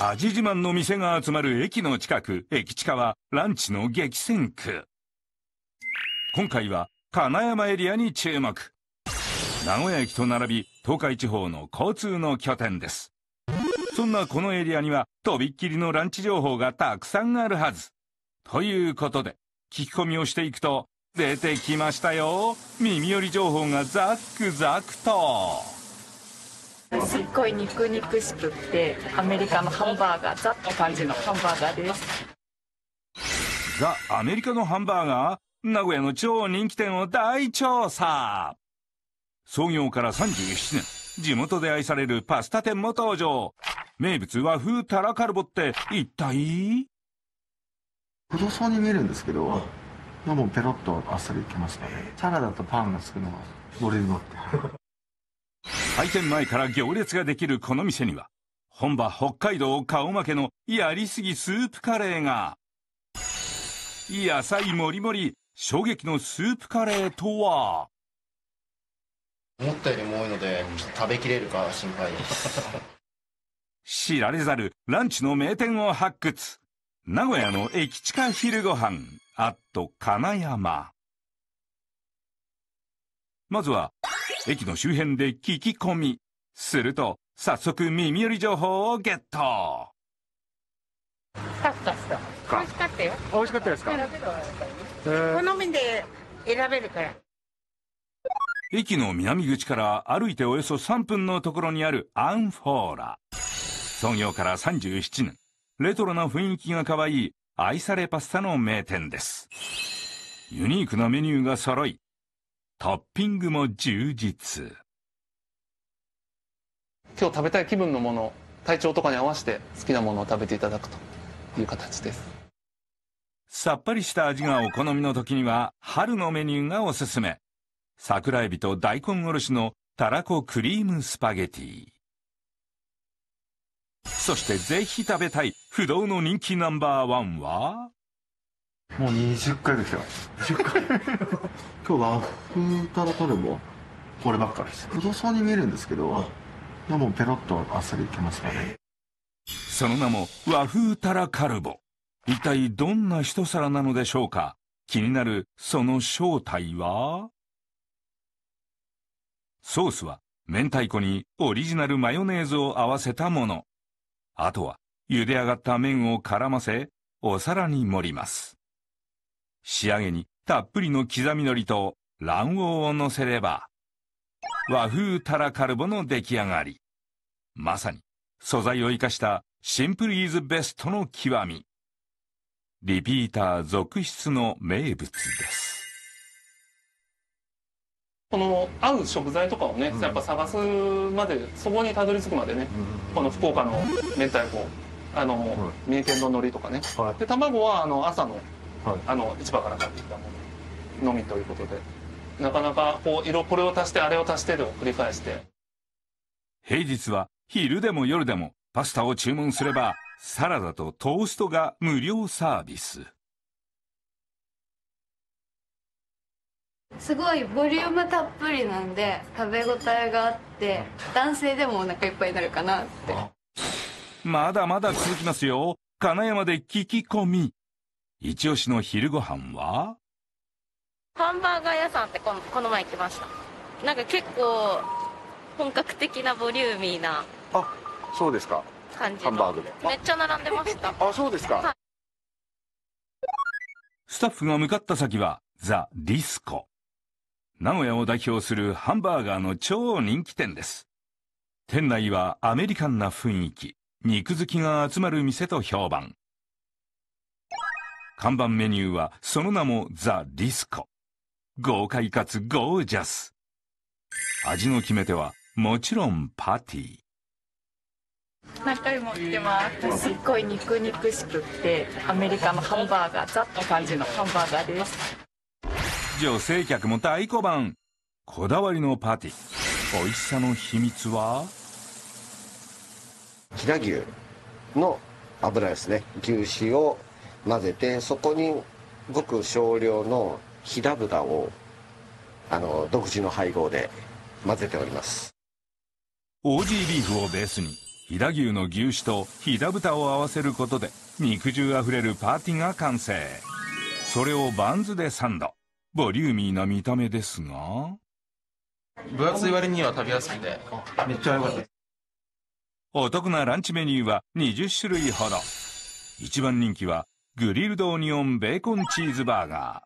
味自慢の店が集まる駅の近く、駅近はランチの激戦区。今回は金山エリアに注目。名古屋駅と並び、東海地方の交通の拠点です。そんなこのエリアには、とびっきりのランチ情報がたくさんあるはず。ということで、聞き込みをしていくと、出てきましたよ。耳寄り情報がザックザクと。すっごい肉肉しくってアメリカのハンバーガーザって感じのハンバーガーです。ザ・アメリカのハンバーガー名古屋の超人気店を大調査。創業から37年地元で愛されるパスタ店も登場。名物和風タラカルボって一体？太そうに見えるんですけど、もうペロッとあっさりいけますね。サラダとパンがつくのがボリュームあって開店前から行列ができるこの店には、本場北海道顔負けのやりすぎスープカレーが。野菜もりもり、衝撃のスープカレーとは？思ったよりも多いので、食べきれるか心配です。知られざるランチの名店を発掘。名古屋の駅近昼ご飯、あっと金山。まずは、駅の周辺で聞き込み。すると、早速耳寄り情報をゲット。カッカスタ。美味しかったよ。美味しかったですか？好みで選べるから。駅の南口から歩いておよそ3分のところにあるアンフォーラ。創業から37年。レトロな雰囲気が可愛い愛されパスタの名店です。ユニークなメニューが揃い、トッピングも充実。今日食べたい気分のもの体調とかに合わせて好きなものを食べていただくという形です。さっぱりした味がお好みの時には春のメニューがおすすめ。桜エビと大根おろしのたらこクリームスパゲティ。そしてぜひ食べたい不動の人気ナンバーワンは？もう20回ですよ。20回。今日はフータラタルボこればっかりです。太そうに見えるんですけどもうペロッとあっさりいけますのでその名も和風タラカルボ。一体どんな一皿なのでしょうか？気になるその正体は？ソースは明太子にオリジナルマヨネーズを合わせたもの。あとは茹で上がった麺を絡ませお皿に盛ります仕上げにたっぷりの刻み海苔と卵黄を乗せれば、和風タラカルボの出来上がり。まさに、素材を生かしたシンプルイズベストの極み。リピーター続出の名物です。この合う食材とかをね、うん、やっぱ探すまで、そこにたどり着くまでね、うん、この福岡の明太子、あの、三重県の海苔とかね、はい、で卵はあの朝のはい、あの市場から買ってきたもののみということで。なかなかこう色これを足してあれを足してでを繰り返して。平日は昼でも夜でもパスタを注文すればサラダとトーストが無料サービス。すごいボリュームたっぷりなんで食べ応えがあって男性でもお腹いっぱいになるかなって。まだまだ続きますよ。金山で聞き込み一押しの昼ご飯は？ハンバーガー屋さんってこのこの前行きました。なんか結構本格的なボリューミーなあそうですか。感じハンバーグで。めっちゃ並んでました。あそうですか、はい、スタッフが向かった先はザ・ディスコ。名古屋を代表するハンバーガーの超人気店です。店内はアメリカンな雰囲気。肉好きが集まる店と評判看板メニューはその名もザ・ディスコ。豪快かつゴージャス。味の決め手はもちろんパティ。何回も来てますすっごい肉肉しくってアメリカのハンバーガーザって感じのハンバーガーです女性客も大小判こだわりのパティ美味しさの秘密は？飛騨牛の油ですね牛脂を混ぜてそこにごく少量のひだ豚をあの独自の配合で混ぜております。オージービーフをベースに飛騨牛の牛脂と飛騨豚を合わせることで肉汁あふれるパーティが完成。それをバンズでサンド。ボリューミーな見た目ですが。分厚い割には食べやすくてめっちゃ良かった。お得なランチメニューは20種類ほど。一番人気はグリルドオニオンベーコンチーズバーガ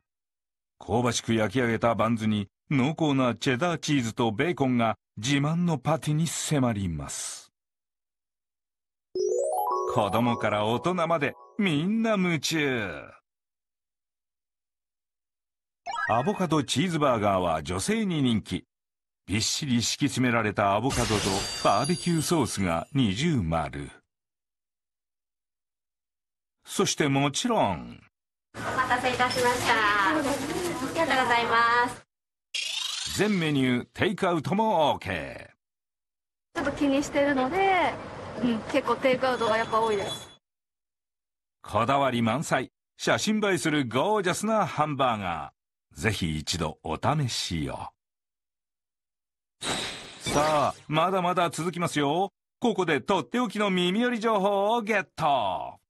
ー。香ばしく焼き上げたバンズに濃厚なチェダーチーズとベーコンが自慢のパティに迫ります。子供から大人までみんな夢中。アボカドチーズバーガーは女性に人気。びっしり敷き詰められたアボカドとバーベキューソースが二重丸。そしてもちろん。お待たせいたしました。ありがとうございます。全メニューテイクアウトも OK ちょっと気にしてるので、うん、結構テイクアウトがやっぱ多いです。こだわり満載。写真映えするゴージャスなハンバーガー。ぜひ一度お試しを。さあまだまだ続きますよ。ここでとっておきの耳寄り情報をゲット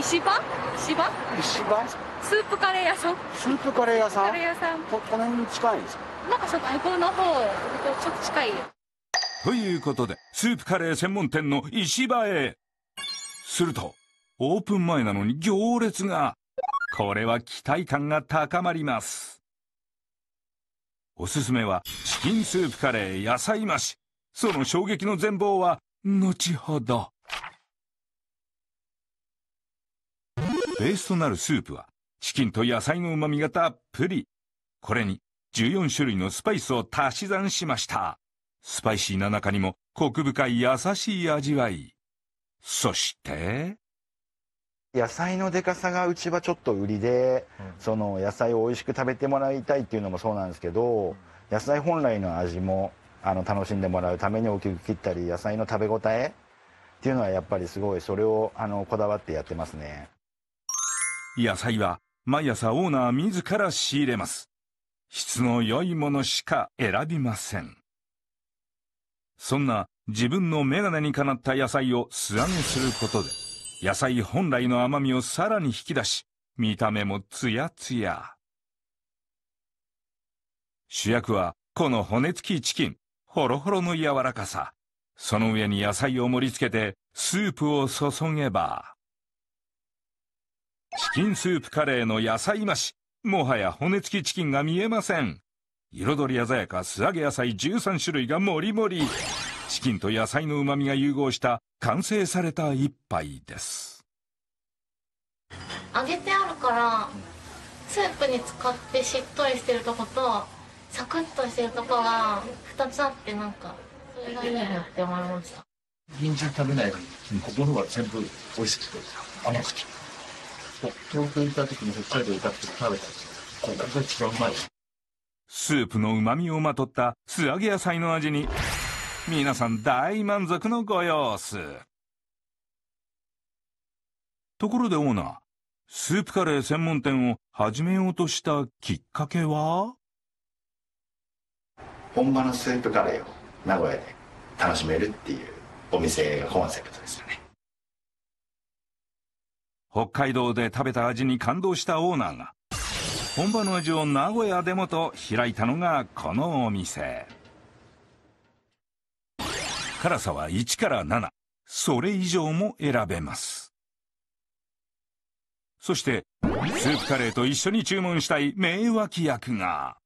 石場石場石場スープカレー屋さん。スープカレー屋さん？カレー屋さん。ここの辺に近いんですか？なんかちょっと向こうの方ちょっと近い。ということでスープカレー専門店の石場へ。するとオープン前なのに行列がこれは期待感が高まります。おすすめはチキンスープカレー野菜増し。その衝撃の全貌は後ほどベースとなるスープはチキンと野菜の旨味がたっぷり。これに14種類のスパイスを足し算しました。スパイシーな中にもコク深い優しい味わい。そして野菜のでかさがうちはちょっと売りで、その野菜を美味しく食べてもらいたいっていうのもそうなんですけど野菜本来の味もあの楽しんでもらうために大きく切ったり野菜の食べ応えっていうのはやっぱりすごいそれをあのこだわってやってますね野菜は毎朝オーナー自ら仕入れます。質の良いものしか選びません。そんな自分のメガネにかなった野菜を素揚げすることで野菜本来の甘みをさらに引き出し見た目もツヤツヤ。主役はこの骨付きチキン。ホロホロの柔らかさ。その上に野菜を盛り付けてスープを注げばチキンスープカレーの野菜増しもはや骨付きチキンが見えません彩り鮮やか素揚げ野菜13種類がもりもりチキンと野菜の旨味が融合した完成された一杯です揚げてあるから、スープに使ってしっとりしてるとこと、サクッとしてるとこが2つあってなんか、それがいいなって思いました。人参食べないのに、ここのが全部美味しくて、甘くて。東京行った時に北海道行った時に食べた。ここが一番うまい。スープの旨味をまとった素揚げ野菜の味に皆さん大満足のご様子ところでオーナースープカレー専門店を始めようとしたきっかけは？本場のスープカレーを名古屋で楽しめるっていうお店がコンセプトですよね北海道で食べた味に感動したオーナーが本場の味を名古屋でもと開いたのがこのお店。辛さは1から7それ以上も選べます。そしてスープカレーと一緒に注文したい名脇役が。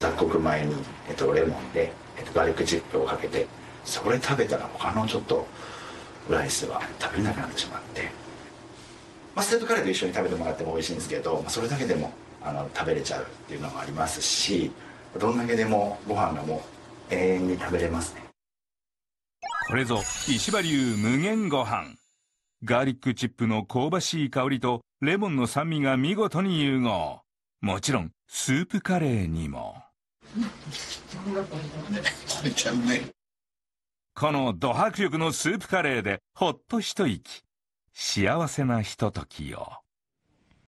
雑穀米に、えっと、レモンで、えっと、ガーリックチップをかけてそれ食べたら他のちょっとライスは食べなくなってしまって、まあ、スープカレーと一緒に食べてもらっても美味しいんですけど、まあ、それだけでもあの食べれちゃうっていうのもありますしどんだけでもご飯がもう永遠に食べれますね。これぞ石破流無限ご飯。ガーリックチップの香ばしい香りとレモンの酸味が見事に融合。もちろんスープカレーにも。このド迫力のスープカレーでほっと一息幸せなひとときを。